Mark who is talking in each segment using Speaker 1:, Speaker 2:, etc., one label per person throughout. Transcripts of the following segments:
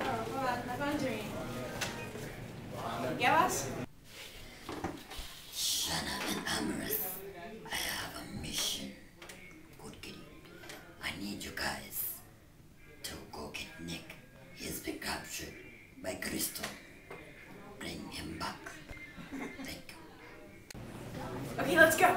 Speaker 1: Oh, hold on. My phone's ringing. You get
Speaker 2: us? Son of an Amaris, I have a mission. Good kitty. I need you guys to go get Nick. He's been captured by Crystal. Bring him back. Thank you.
Speaker 1: Okay, let's go.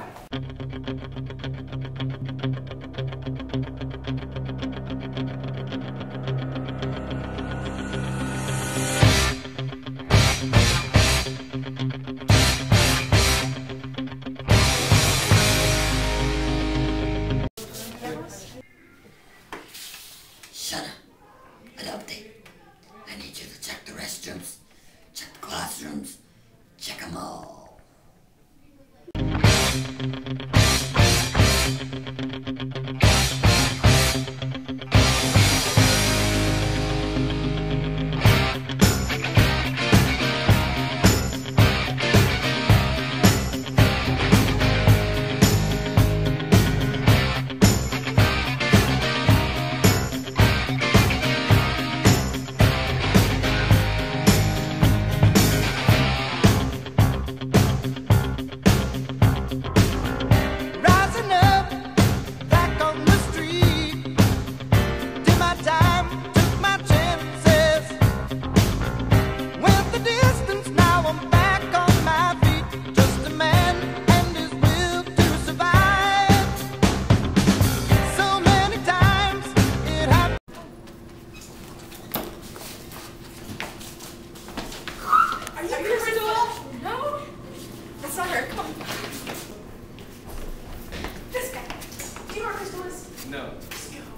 Speaker 1: crystal is?
Speaker 3: No.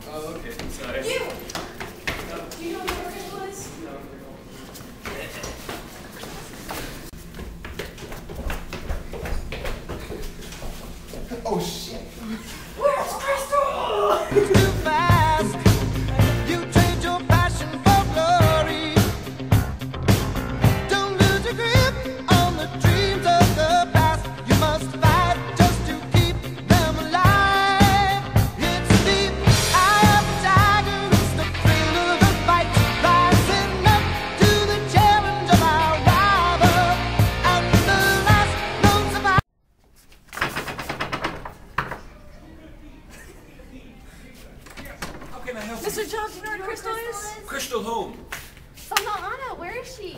Speaker 3: Oh, okay. Sorry.
Speaker 1: You! No. Do you know what a was? No.
Speaker 4: Oh shit!
Speaker 1: Where's Crystal?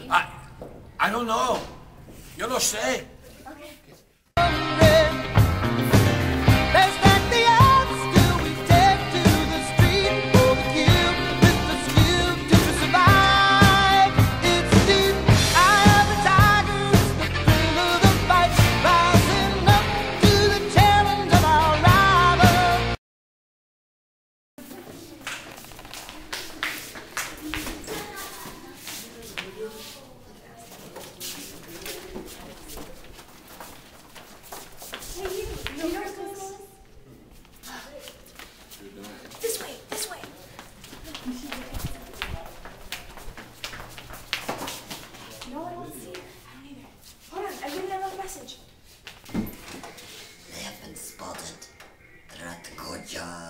Speaker 3: I, I don't know. Yo no sé.
Speaker 1: This way, this way. No, I see. I don't either. Hold on, I read another message.
Speaker 2: They have been spotted. They're at the courtyard.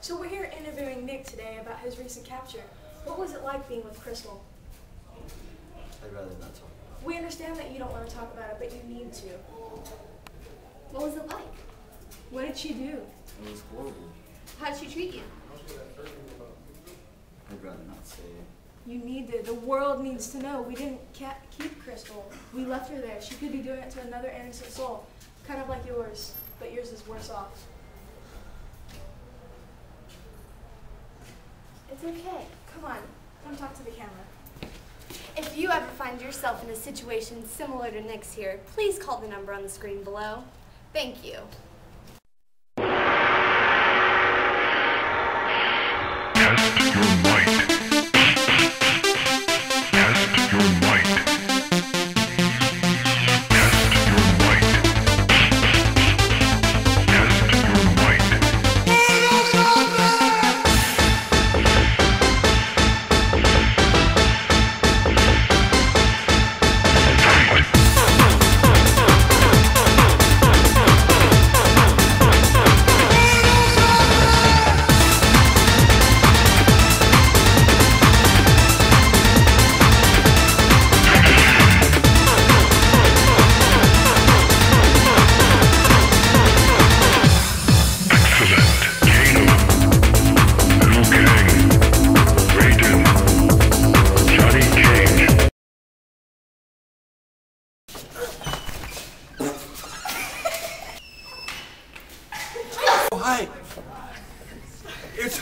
Speaker 1: So we're here interviewing Nick today about his recent capture. What was it like being with Crystal?
Speaker 5: I'd rather not talk.
Speaker 1: We understand that you don't want to talk about it, but you need to.
Speaker 6: What was it like?
Speaker 1: What did she do?
Speaker 5: It was horrible.
Speaker 6: How did she treat you?
Speaker 5: I'd rather not say it.
Speaker 1: You need to. The world needs to know. We didn't keep Crystal. We left her there. She could be doing it to another innocent soul, kind of like yours, but yours is worse off.
Speaker 6: It's okay.
Speaker 1: Come on, come talk to the camera.
Speaker 6: If you ever find yourself in a situation similar to Nick's here, please call the number on the screen below. Thank you.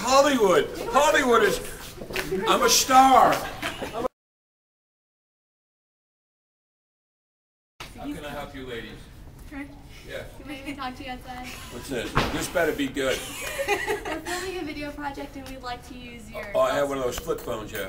Speaker 7: Hollywood. Hollywood is. I'm a star. I'm a How can I help you, ladies? Yes.
Speaker 6: Can maybe talk to you outside?
Speaker 7: What's this? This better be good.
Speaker 6: We're filming a video project and we'd like to use your.
Speaker 7: Oh, I have one of those flip phones, yeah.